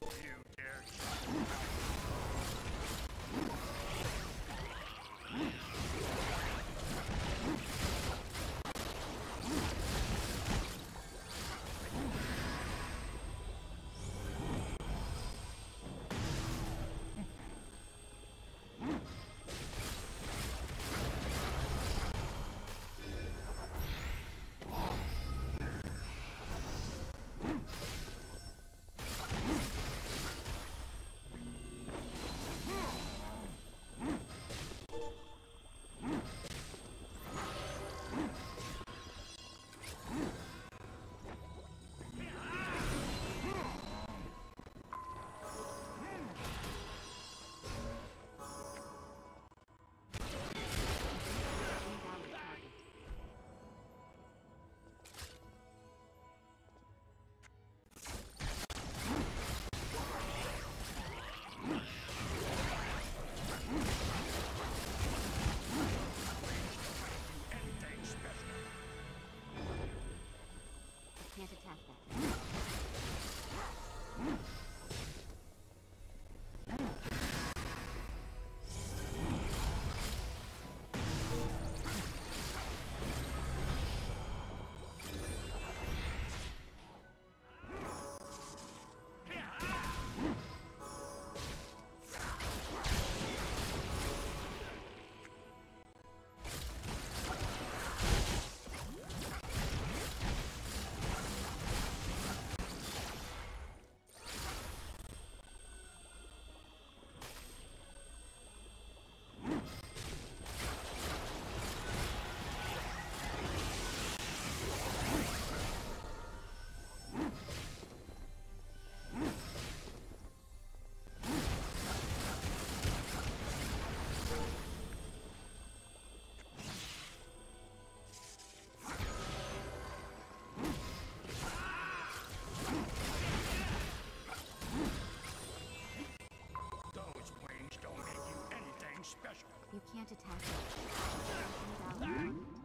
You dare Make you can't attack target.